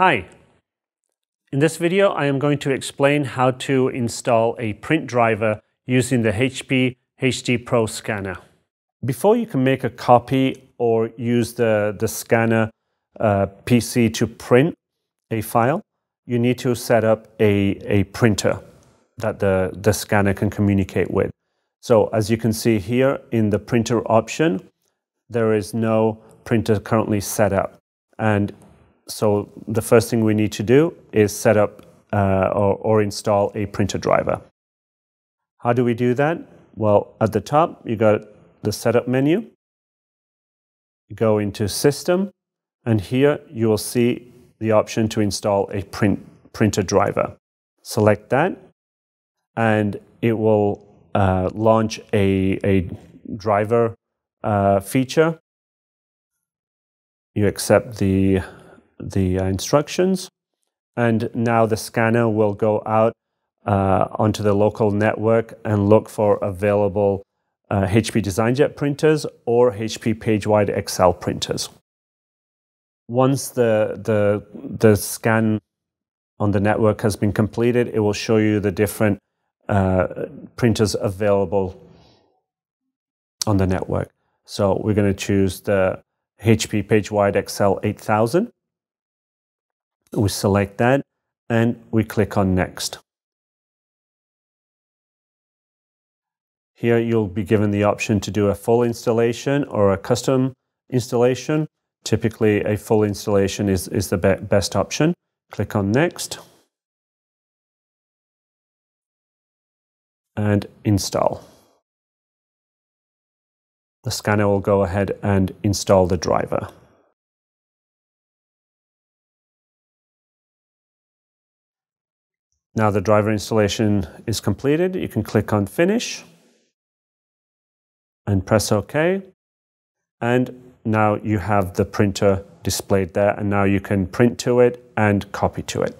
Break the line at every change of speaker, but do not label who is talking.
Hi. In this video, I am going to explain how to install a print driver using the HP HD Pro scanner. Before you can make a copy or use the, the scanner uh, PC to print a file, you need to set up a, a printer that the, the scanner can communicate with. So as you can see here in the printer option, there is no printer currently set up. And so the first thing we need to do is set up uh, or, or install a printer driver. How do we do that? Well, at the top, you got the setup menu. You go into system, and here you will see the option to install a print, printer driver. Select that, and it will uh, launch a, a driver uh, feature. You accept the, the uh, instructions, and now the scanner will go out uh, onto the local network and look for available uh, HP DesignJet printers or HP PageWide XL printers. Once the, the, the scan on the network has been completed, it will show you the different uh, printers available on the network. So we're going to choose the HP PageWide XL 8000. We select that and we click on Next. Here you'll be given the option to do a full installation or a custom installation. Typically a full installation is, is the be best option. Click on Next. And install. The scanner will go ahead and install the driver. Now the driver installation is completed. You can click on Finish and press OK. And now you have the printer displayed there and now you can print to it and copy to it.